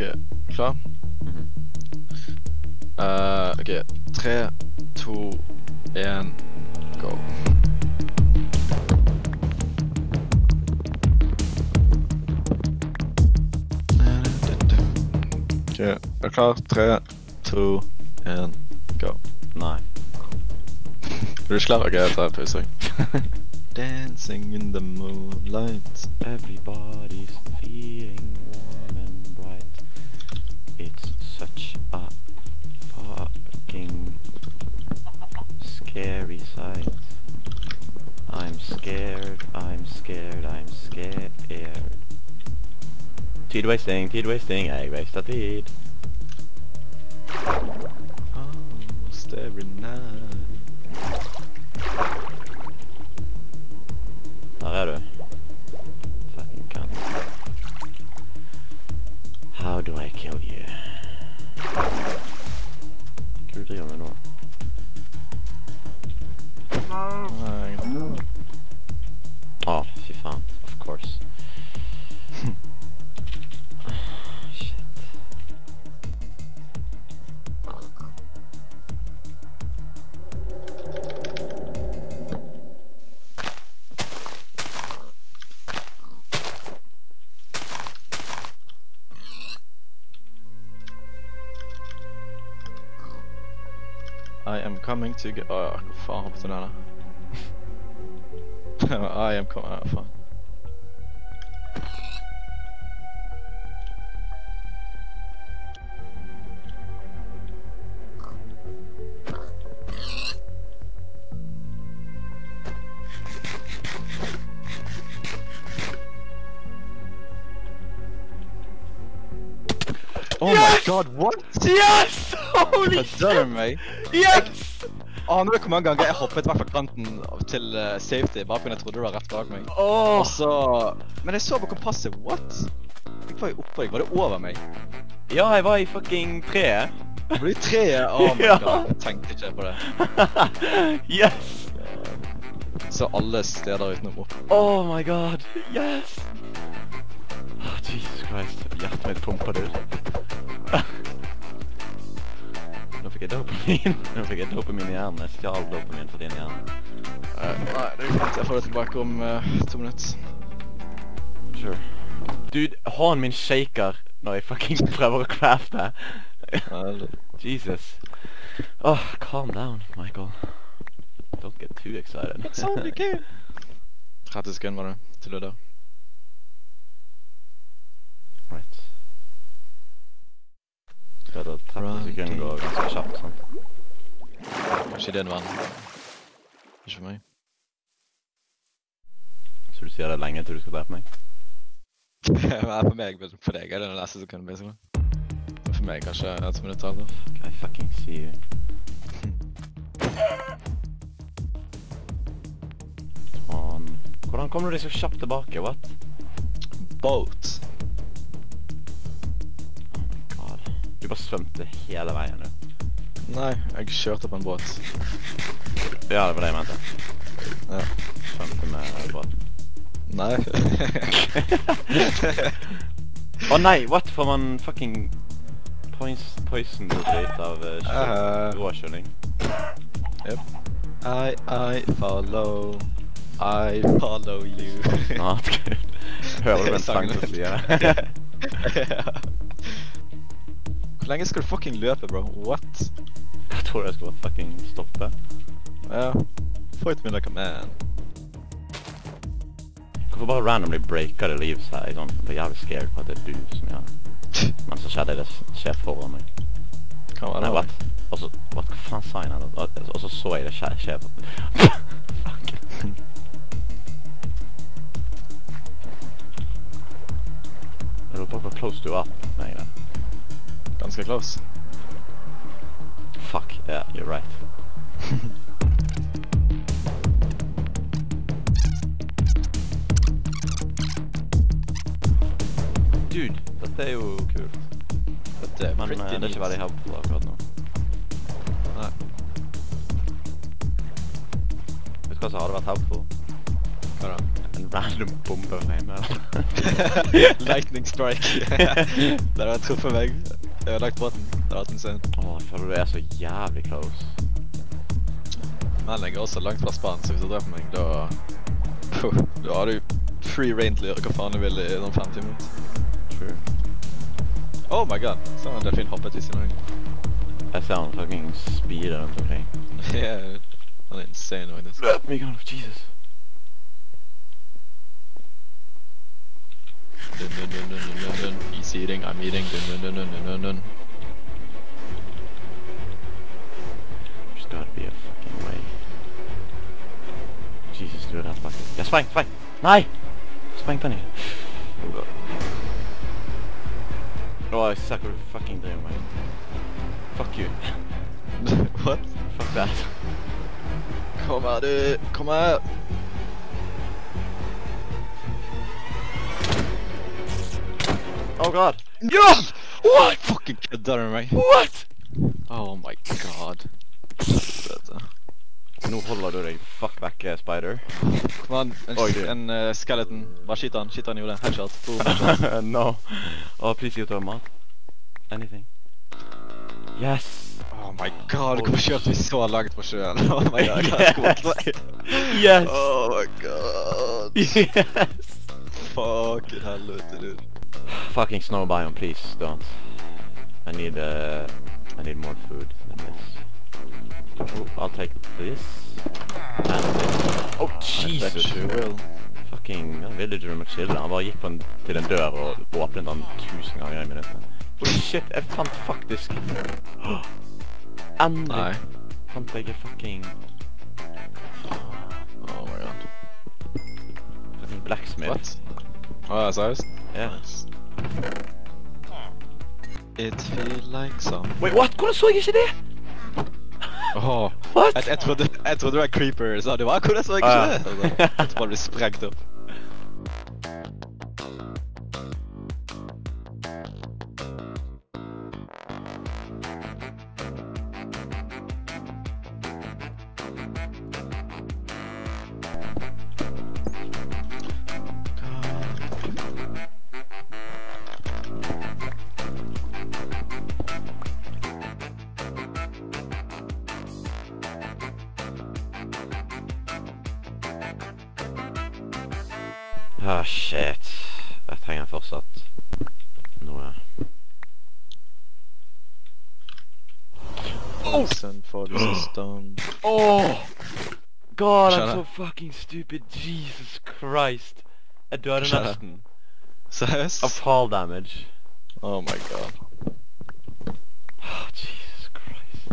Okay, klar? Mm. Uh, Okej, tre, go. Okay. jag är klar. Tre, to, go. Nej. Är du klar? Okay, jag tar en. Dancing in the moonlight, everybody. Tid wasting, tid wasting, jeg waster tid. to get. Oh, I can farm a banana. I am coming out fine. Oh yes! my god, what? Yes! Holy I shit! Done, mate. Yes! Aner ikke hvor mange ganger jeg hoppet hvert fra kanten til eh, safety bare fordi jeg trodde det var rett bak meg? Åh! Også... Men jeg så på kompasset, what? Jeg var jo deg, var det over meg? Ja, jeg var i fucking treet. Det ble i treet, oh my Ja. god, jeg tenkte ikke på det. yes! Så alle steder utenom opp. Oh my god. Yes! Oh, Jesus Christ. Hjertet mitt pumper, dude. ik het dopamine. dan heb ik het dopamine aan. Dat is al dopamine voor in aan. Maar er is niet even tillbaka om 2 minuten. Sure. Dude, hånden mijn shaker nou je fucking prøver å crafte. Jesus. Oh, calm down, Michael. Don't get too excited. Het only game. Gratis gun var det til lørdag. Right. Skal da 30 Right. sekunder gå ganske kjapt, sant? Ikke din venn. Ikke for meg. Så du sier det er lenge til du skal drepe meg? Det er for meg, men for deg er det neste sekunden, basically. For meg kanskje et minutt altså. I fucking see you. Hvordan kommer du deg så kjapt tilbake? What? Boat. Du bare svømte hele veien, du. Nei, jeg kjørte på en båt. Ja, det var det jeg mente. Ja. Svømte med båten. Nei. Å nei, what? Får man fucking pois poison dritt av uh, råkjøling? råkylling? I, I follow. I follow you. Hører du en sang som sier det? Hvor lenge skal du fucking løpe, bro? What? Jeg tror jeg skal bare fucking stoppe. Ja. Fight me like a man. Hvorfor bare randomly breaka det livs seg? Sånn, jeg blir jævlig scared for at det er du som gjør det. Men så skjedde det skjer foran meg. Kan være Nei, what? Og så, what, hva faen sa jeg nå? Og så så jeg det skje, skje Fuck. På hvor close du var der. Close. Fuck, yeah, you're right. Dude, dette er jo kult. Dette er Men eh, det er ikke veldig helpful akkurat nå. Nei. Vet du hva som hadde vært helpful? Hva da? En random bombe fra himmelen. Lightning strike. Der har jeg truffet. Jeg har lagt båten. Det har vært insane. Åh, jeg føler du er så jævlig close. Men jeg er også langt fra span, så hvis du dreper meg, da Da har du free reign til å gjøre hva faen du vil i noen 50 minutter. True. Oh my god. Så en delfin hoppet i sin øyne. Jeg ser han fucking speeder rundt omkring. Yeah, Han er insane. Let meg go, Jesus. He's eating, I'm eating. There's gotta be a fucking way. Jesus, dude, I'm fucking. Ja, spring, spring! Nej! Spring derned. Oh, I suck at fucking doing, mate. Fuck you. What? Fuck that. Come her, du. Come her! Oh god. Ja! What? Fucking du med meg? What? Oh my god. Nå holder du deg fuck vekk, eh, Spider. Kom an, en, Oi, du. en eh, skeleton. Bare skyt han. Skyt han i hodet. Headshot. Boom. headshot. no. Oh, please give her mat. Anything. Yes! Oh my god, hvorfor kjørte vi så langt på sjøen? Oh my god, Yes. Yes! Oh my god. Yes! Fuck i helvete, dude. Fucking snow biome, please don't. I need uh, I need more food than this. Oh, I'll take this. And this. Oh Jesus! you will. Fucking han ville ikke du må chille. Han bare gikk på en, til en dør og åpnet den tusen ganger i minuttet. Holy shit, jeg fant faktisk Endelig Nei. fant jeg fucking Oh my god. fucking blacksmith. What? Å, ja, seriøst? Yeah. Nice. It feels like some. Wait, what? Kolla såg inte det? Oh, What? Jag, jag, trodde, jag trodde det var creepers, ja, det var kolla såg inte ah. det! Så bara vi sprang upp. Jeg fortsatt noe. Oh. Listen for the system. Oh! God, I'm Skjønner. so fucking stupid. Jesus Christ. Jeg døde Skjønner. nesten. Seriøst? Av fall damage. Oh my god. Oh, Jesus Christ.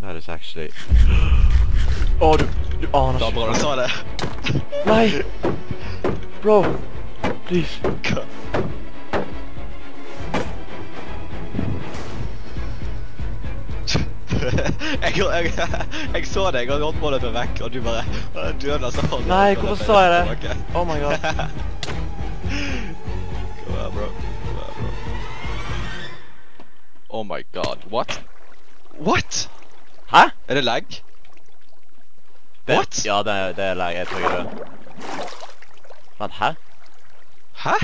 That is actually... Oh, Åh, du, du aner Da ikke. bra du sa det. Nei! Bro! Please. Hva? jeg, jeg, jeg så deg og holdt på å løpe vekk, og du bare døde så hardt. Nei, hvorfor sa jeg det? Oh my god. Kom her, bro. Kom her, bro. Oh my god. What? What? Hæ? Er det lag? Det, What? Ja, det, er- det er lag. Jeg tror død. Vent, hæ? Hæ?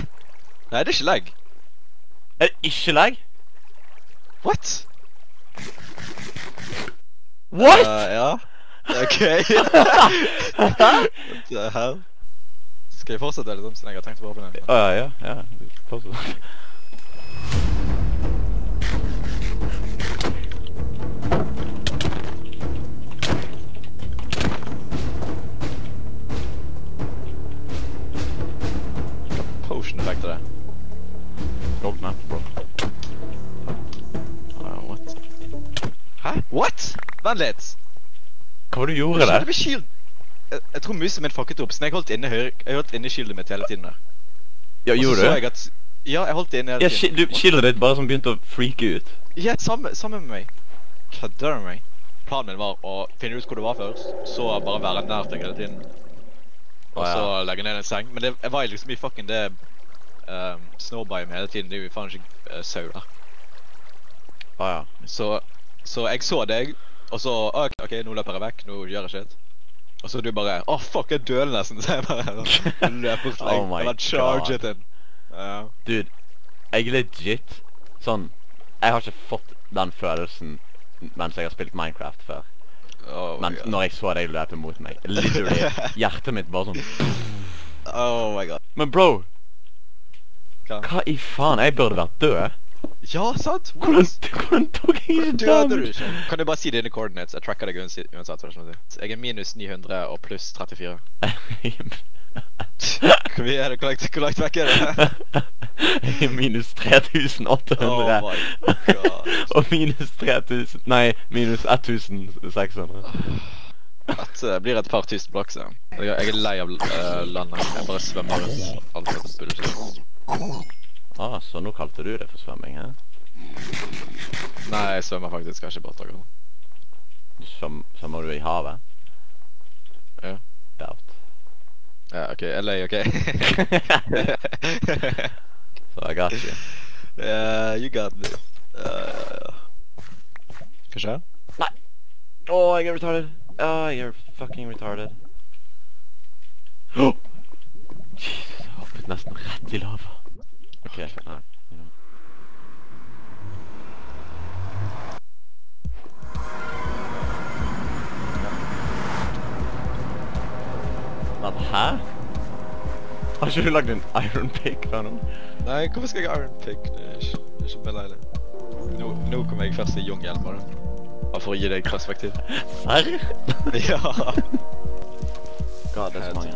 Nei, det er ikke lag. Er det ikke lag? What? What? Uh, ja. Ok. What the hell? Skal jeg fortsette liksom, siden jeg har tenkt på den? Ja, ja. ja. Fortsett. Vent litt. Hva var det du gjorde Jeg der? Jeg, jeg tror musen min fucket opp, så jeg holdt inne høyre, jeg holdt inne shieldet mitt hele tiden der. Ja, gjorde du? jeg at, ja, jeg holdt det inne hele tiden. Ja, shieldet ditt bare som begynte å freake ut. Ja, samme, samme med meg. Kødder du med meg? Planen min var å finne ut hvor det var først, så bare være nær deg hele tiden. Og ja. så legge ned en seng. Men det, jeg var liksom i fucking det um, snowbiome hele tiden. Det er jo faen ikke uh, sau der. Ah, ja. Så, så jeg så deg, Og så OK, ok, nå løper jeg vekk. Nå gjør jeg shit. Og så du bare Å, fuck, jeg døler nesten. Så jeg bare løper for Oh my Eller charge it inn. Uh. Dude, jeg er legit sånn Jeg har ikke fått den følelsen mens jeg har spilt Minecraft før. Oh Men når jeg så deg løpe mot meg Literally, hjertet mitt bare sånn Oh my god. Men bro, Hva? hva i faen? Jeg burde vært død. Ja, sant? Hvordan, hvordan tok jeg ikke Døde du ikke? Kan du bare si dine coordinates? Jeg tracker deg uansett. uansett. Jeg er minus 900 og pluss 34. Hvor mye er det? Hvor langt, hvor langt vekk er det? Jeg er minus 3800. Oh my god. Og minus 3000 Nei, minus 1600. Dette blir et par tusen blokk, så. Jeg jeg er lei av uh, landet. Jeg bare svømmer rundt. Alt dette bullshit. Ah, så nå kalte du det for svømming, hæ? Nei, jeg svømmer faktisk ikke båt akkurat. Svømmer du i havet? Ja. Doubt. Ja, OK. LA, OK. Så I got you. yeah, you got me. Uh, Hva skjer? Å, jeg er retarded. Åh, jeg er fucking retarded. Oh! Jesus, jeg hoppet nesten rett i lava. Ok, nei. you know. Hæ? Har ikke du lagd en iron pick før nå? Nei, hvorfor skal jeg ha Iron Pick? Det er ikke, det er ikke beleilig. Nå, nå kommer jeg først til jungelen, bare. Bare for å gi deg perspektiv. Serr? ja. God, det er så mange.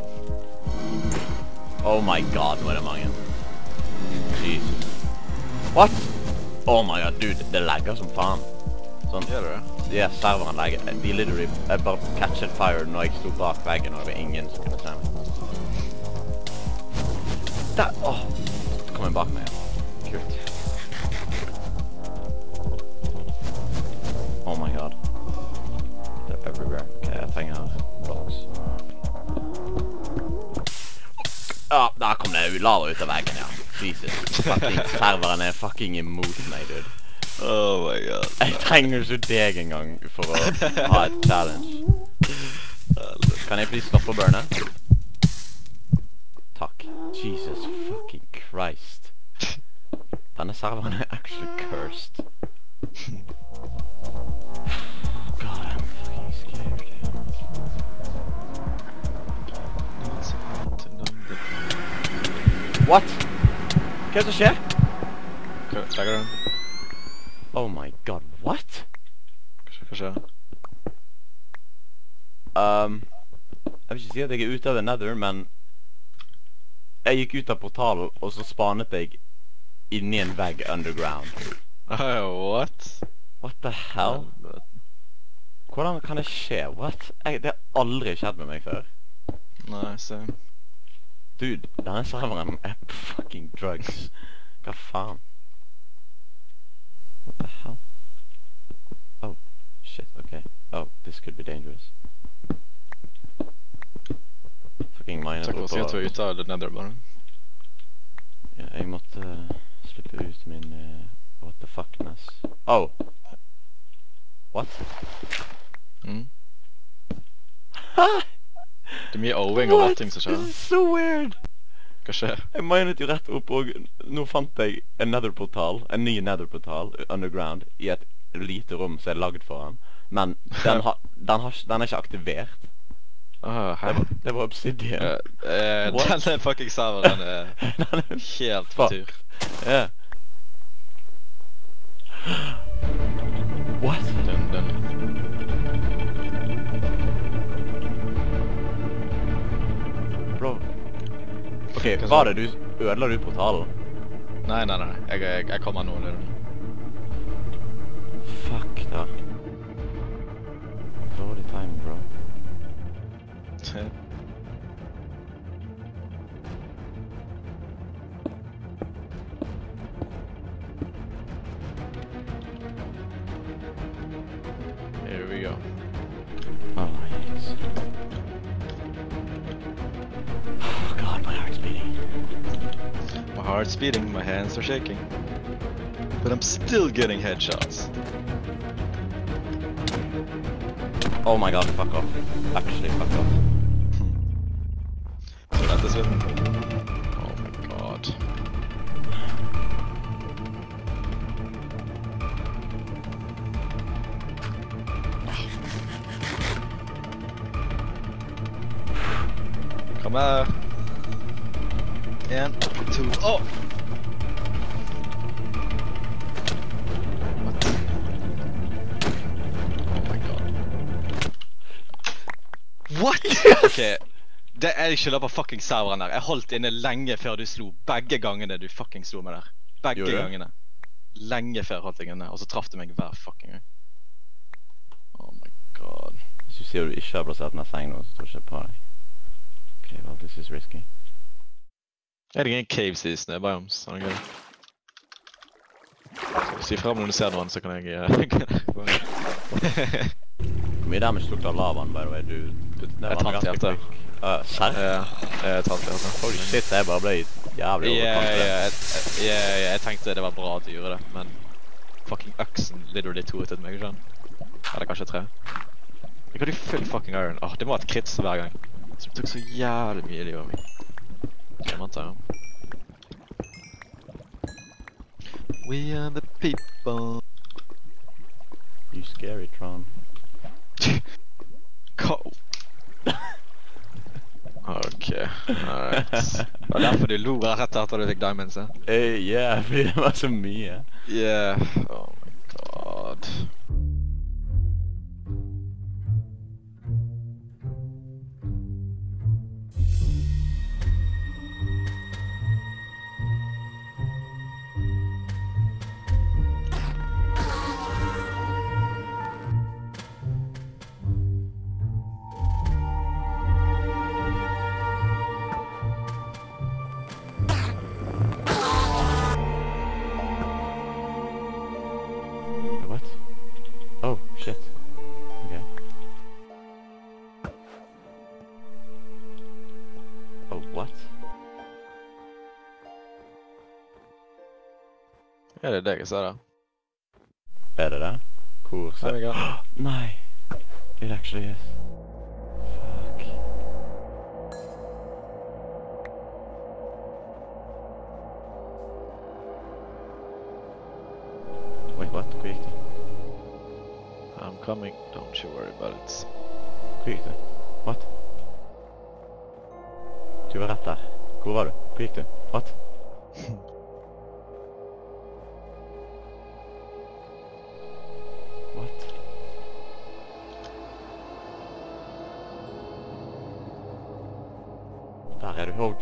Oh my god, nå er det mange. What? Oh my god, dude, det lagger som faen. Sånn, Gjør det? de er serveren legger. De literally, jeg bare catchet fire når jeg sto bak veggen og det var ingen som kunne se meg. Der, åh. Så kom jeg bak meg. Kult. Oh my god. They're everywhere. Ok, jeg trenger blocks. Ja, der kom det lava ut av veggen, ja. Jesus. Fucking serveren er fucking imot meg, dude. Oh my god. Jeg trenger ikke deg engang for å ha et challenge. Kan jeg please stoppe å burne? Takk. Jesus fucking Christ. Denne serveren er actually cursed. God, I'm fucking scared. What? Hva er det som skjer? Legger den. Oh my god, what? Hva skjer? Um, jeg vil ikke si at jeg er ute av the nether, men jeg gikk ut av portalen, og så spanet jeg inni en vegg underground. Oh, what? What the hell? Hvordan kan det skje? What? Jeg, det har aldri skjedd med meg før. Nei, se. Dude, den här servern är på fucking drugs. Vad fan. What the hell? Oh, shit, okay. Oh, this could be dangerous. Fucking mine Tack och lov att jag tar ut den där bara. Ja, jag måste uh, släppa ut min... Uh, what the fuckness. Oh! What? Mm. Ha! Det er mye owing og What? ting som This skjer. is so weird! Hva skjer? Jeg minet jo rett opp, og nå fant jeg en nether-portal, en ny nether-portal underground, i et lite rom som er lagd for han. Men den, ha, den, har, den er ikke aktivert. Ah, Det var, det var obsidian. Uh, uh? Denne fucking serveren er Den er- helt på tur. Ja. What? Ok, Hva var sa det du Ødela du portalen? Nei, nei, nei. Jeg, jeg, jeg kommer nå. Lille. Fuck, da. Dårlig time, bro. My beating, my hands are shaking. But I'm still getting headshots. Oh my god, fuck off. Actually, fuck off. Så dette er er skylder på fucking serveren der. Jeg holdt inne lenge før du slo. Begge gangene du fucking slo meg der. Begge Gjorde gangene. Lenge før holdt jeg inne, og så traff du meg hver fucking gang. Oh my god. Hvis du sier du ikke har plassert den i seng nå, så tror jeg ikke på deg. Okay, well, this is risky. Er det ingen caves i snøbiomes? Sånn. Så Si fra når du ser noen, så kan jeg eh, Hvor mye damage tok det av lavaen, by the way? Du, du det Et halvt hjerte. Uh, serr? Ja, jeg tar det. altså. Holy shit, jeg bare ble jævlig overkant. jeg, ja, ja, jeg tenkte det var bra at du gjorde det, men fucking øksen literally toetet meg, ikke sant? Eller kanskje tre. Jeg hadde du full fucking iron. Åh, det må ha et krits hver gang. Så det tok så jævlig mye liv av meg. Skal man ta ja. We are the people. You scary, Tron. Hva? Ok, alright. Det var derfor du lo rett etter du fikk diamonds, ja? Hey, yeah, fordi det var så mye. Yeah. Oh det deg jeg ser der? Er det det? Hvor ser jeg. Nei. It actually is. Fuck. Wait, what? Hvor gikk det? I'm coming, don't you worry about it. Hvor gikk det? What? Du var rett der. Hvor var du? Hvor gikk du? What?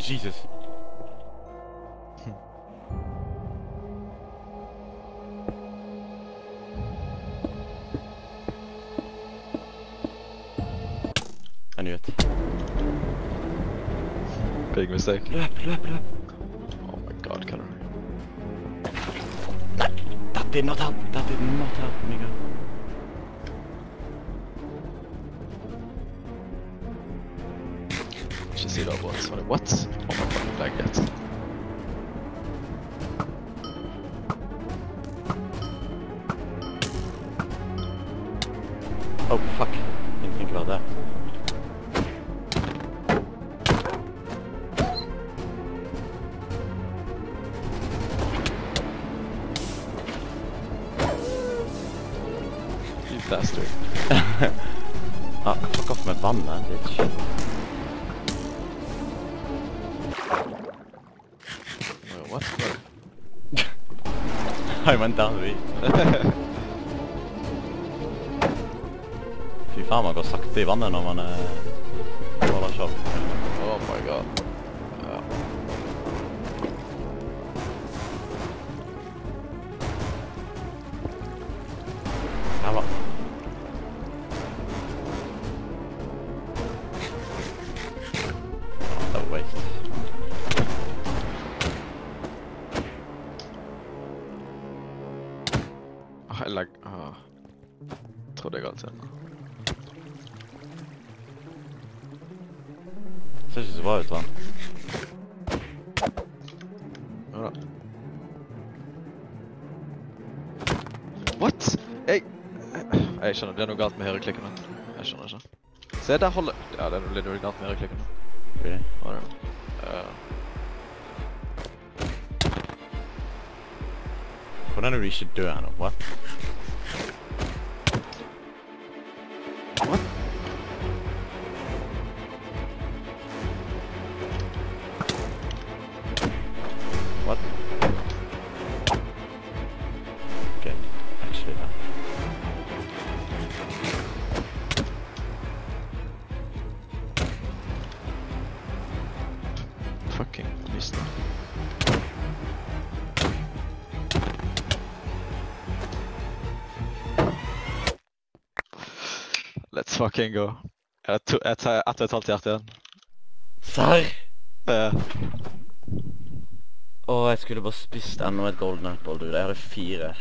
Jesus. I knew it. Big mistake. Løp, løp, løp. Oh my god, er? That did not help. That did not help, nigga. Ikke si. Sorry, what? Oh my god, legget. Oh, fuck. Didn't think about that. You bastard. ah, fuck off med vannet, bitch. What? What? I went down the. Fy faen, man går sakte i vannet når man eh, jeg legg... Ah. Trodde jeg alltid Det Ser ikke så bra ut, han. Ja da. What? Jeg... Jeg skjønner, det er noe galt med høyreklikken min. Jeg skjønner ikke. Se, der holder Ja, det er noe galt med høyreklikken. nå. Really? Hva er det? Uh, Hvordan er det du ikke dør nå, What? Fucking go. Jeg jeg tar ett og et halvt hjerte igjen. Serr? Ja. Åh, jeg skulle bare spist enda et golden apple, du. Jeg hadde fire.